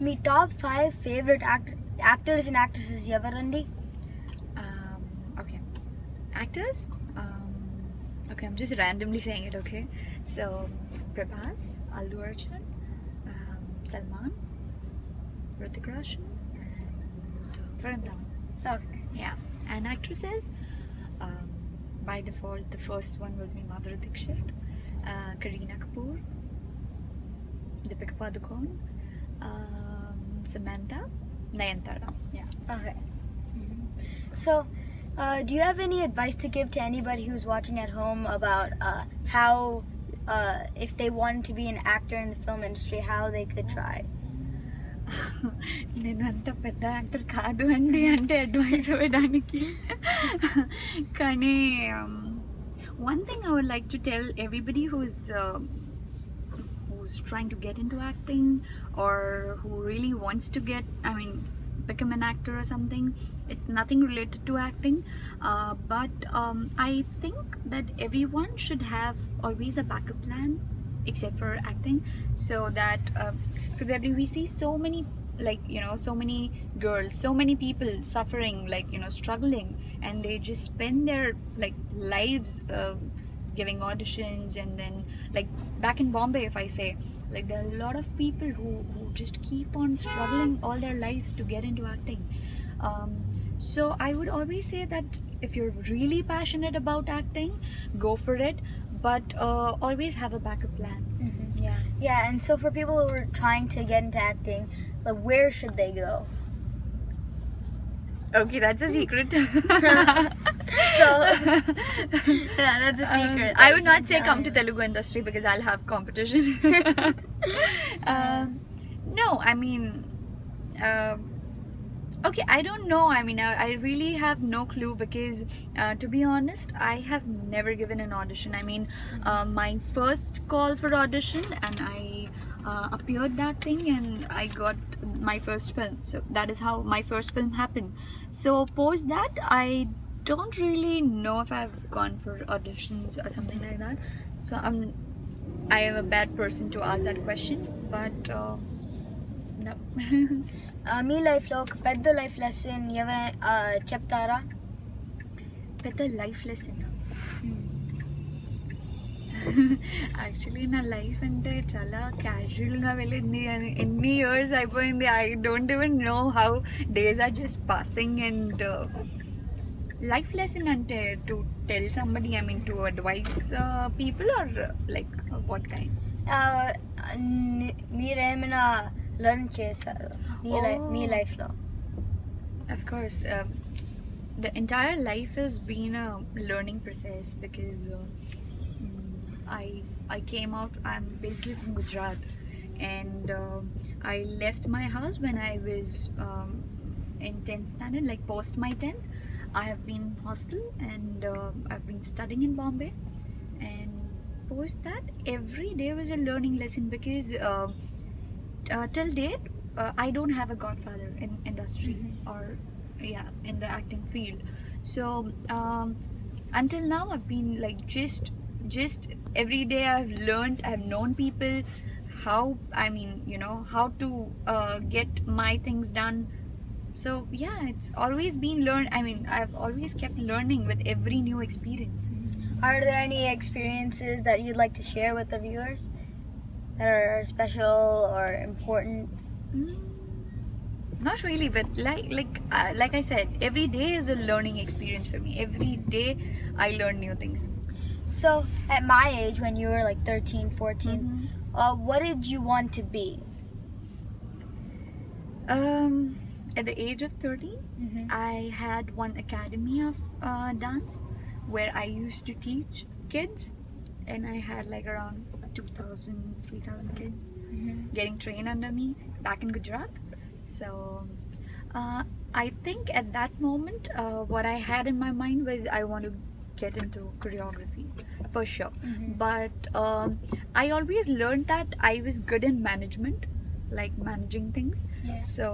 My top five favorite actors and actresses ever, okay, actors. Um, okay, I'm just randomly saying it. Okay, so Prabhas, Allu Arjun, um, Salman, Hrithik Roshan, and Parandhan. Okay. Yeah, and actresses. Um, by default, the first one will be Madhuri Dixit, uh, Kareena Kapoor, Deepika Padukone, um, Samantha, Nayantara. Yeah. Okay. So, uh, do you have any advice to give to anybody who's watching at home about uh, how, uh, if they wanted to be an actor in the film industry, how they could try? నేను అంత పెద్ద actor కాదు అండి అంటే advice ఇవ్వడానికి కానీ one thing I would like to tell everybody who's who's trying to get into acting or who really wants to get i mean become an actor or something it's nothing related to acting uh, but um, i think that everyone should have always a backup plan except for acting. So that uh, probably we see so many like you know so many girls so many people suffering like you know struggling and they just spend their like lives uh, giving auditions and then like back in bombay if i say like there are a lot of people who, who just keep on struggling all their lives to get into acting. Um, so i would always say that if you're really passionate about acting go for it but uh, always have a backup plan yeah Yeah, and so for people who are trying to get into acting, like where should they go? okay that's a secret so, yeah, that's a secret. Um, I would not say come to Telugu industry because I'll have competition. um, no, I mean, um okay, I don't know. I mean, I, I really have no clue because, uh, to be honest, I have never given an audition. I mean, uh, my first call for audition, and I uh, appeared that thing, and I got my first film. So that is how my first film happened. So post that, I don't really know if I've gone for auditions or something like that. So I'm, I am a bad person to ask that question, but uh. Uh, మీ లైఫ్లో ఒక పెద్ద life lesson ఎవరైనా చెప్తారా? పెద్ద life lesson? Actually నా life అంటే చాలా క్యాజువల్గా వెళ్ళింది. అది ఎన్ని ఇయర్స్ అయిపోయింది. I don't even know how days are just passing and life lesson అంటే to tell somebody I mean to advise people or like what kind Uh, మీరేమైనా లర్న్ చేశారు మీ లైఫ్ మీ Oh. లైఫ్లో Of course, um, the entire life has been a learning process because uh, mm, I I came out. I'm basically from Gujarat, and um I left my house when I was um, in 10th standard, like post my 10th. I have been in hostel and uh, I've been studying in Bombay, and post that every day was a learning lesson because uh, till date uh, I don't have a godfather in industry or yeah in the acting field. So um, until now I've been like just just every day I've learned I've known people how I mean you know how to uh, get my things done. So yeah, it's always been learned. I mean, I've always kept learning with every new experience. Are there any experiences that you'd like to share with the viewers that are special or important? Mm, Not really, but like like uh, like I said, every day is a learning experience for me. Every day I learn new things. So, at my age, when you were like 13, 14, uh, what did you want to be? Um, at the age of 13, Mhm. I had one academy of uh, dance where I used to teach kids, and I had like around 2,000, 3,000 kids getting trained under me back in Gujarat. So uh, I think at that moment, uh, what I had in my mind was I want to get into choreography for sure. Mhm. But um, I always learned that I was good in management, like managing things. Yeah. So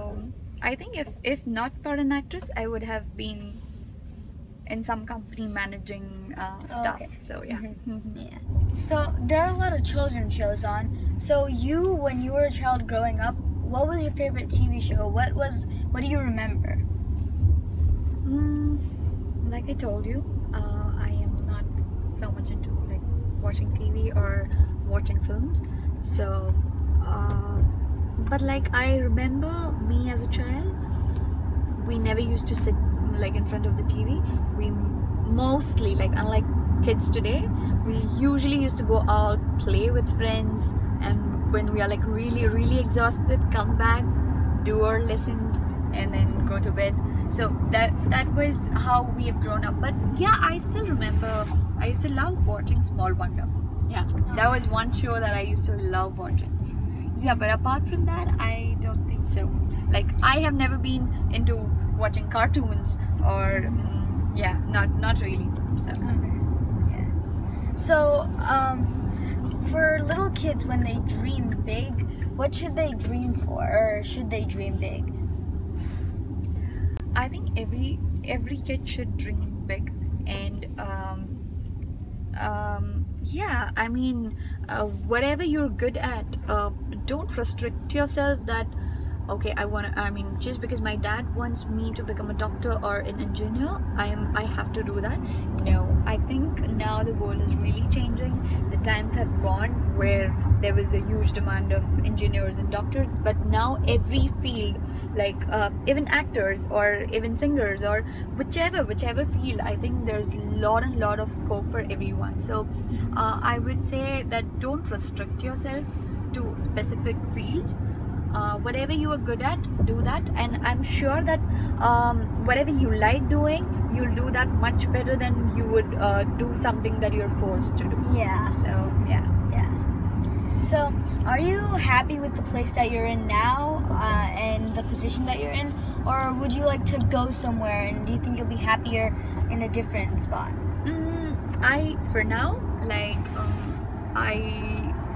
I think if if not for an actress, I would have been in some company managing uh, stuff. okay. So yeah. Yeah. So there are a lot of children shows on. So you, when you were a child growing up, what was your favorite TV show? What was? What do you remember? Mm, like I told you, uh, I am not so much into like watching TV or watching films. So, uh, but like I remember me as a child, we never used to sit like in front of the TV. We mostly like unlike kids today, we usually used to go out, play with friends, and when we are like really really exhausted, come back, do our lessons, and then go to bed. So that that was how we have grown up. But yeah i still remember i used to love watching small wonder. Yeah that was one show that i used to love watching. Yeah but apart from that i don't think so. Like i have never been into watching cartoons or mm, yeah not not really so Yeah. So, um, for little kids when they dream big, what should they dream for, or should they dream big? I think every every kid should dream big and um, um, yeah I mean uh, whatever you're good at uh, don't restrict yourself that okay I want to I mean just because my dad wants me to become a doctor or an engineer I am I have to do that. No I think now the world is really changing. The times have gone where there was a huge demand of engineers and doctors but now every field like uh, even actors or even singers or whichever whichever field i think there's lot and lot of scope for everyone. So uh, i would say that don't restrict yourself to specific fields uh, whatever you are good at do that and i'm sure that um, whatever you like doing you'll do that much better than you would uh, do something that you're forced to do Yeah. so yeah Yeah. So, are you happy with the place that you're in now uh, and the position that you're in, or would you like to go somewhere? And do you think you'll be happier in a different spot? Mm, I for now like um, I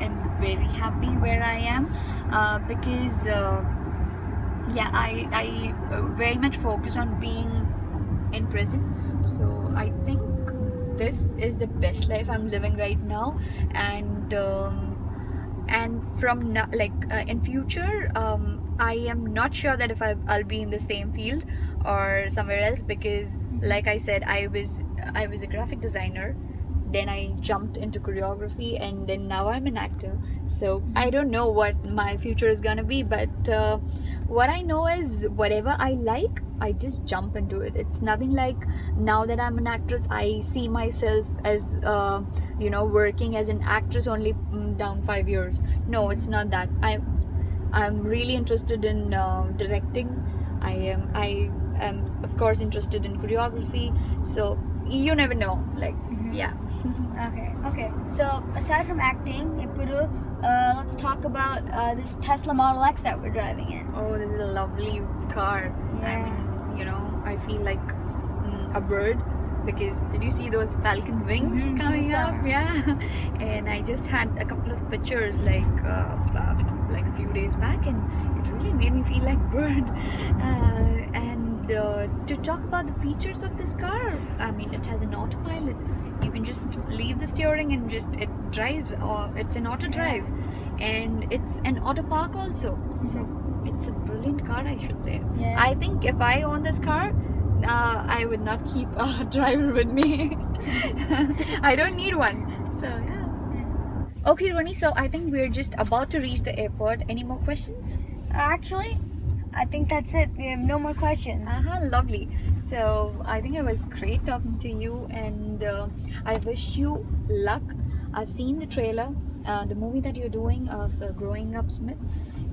am very happy where I am uh, because uh, yeah I I very much focus on being in prison. So I think this is the best life I'm living right now. And um, and from now like uh, in future um, I am not sure that if I, I'll be in the same field or somewhere else because like I said I was I was a graphic designer then I jumped into choreography and then now I'm an actor. So I don't know what my future is gonna be but uh, what I know is whatever I like I just jump into it. It's nothing like now that I'm an actress I see myself as uh, you know working as an actress only mm, down five years. No it's not that. I'm I'm really interested in uh, directing. I am I am of course interested in choreography. So you never know like yeah. Okay. Okay. So, aside from acting, Ippudu, uh, let's talk about uh, this Tesla Model X that we're driving in. oh this is a lovely car. I mean you know I feel like mm, a bird because did you see those falcon wings Mhm, coming just up? Yeah. And I just had a couple of pictures like uh, uh, like a few days back and it really made me feel like bird. Uh, uh, to talk about the features of this car I mean it has an autopilot. You can just leave the steering and just it drives or it's an auto drive. And it's an auto park also. So it's a brilliant car i should say. Yeah. i think if i own this car uh, i would not keep a driver with me. I don't need one. So yeah. Okay Roni so i think we're just about to reach the airport. Any more questions? Actually, I think that's it. We have no more questions. uh-huh lovely so i think it was great talking to you and uh, i wish you luck i've seen the trailer uh, the movie that you're doing of uh, growing up smith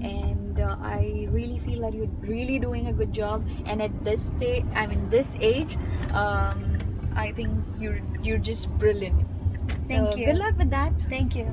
and uh, i really feel that you're really doing a good job and at this stage i mean this age um, i think you're you're just brilliant Thank so you. good luck with that Thank you.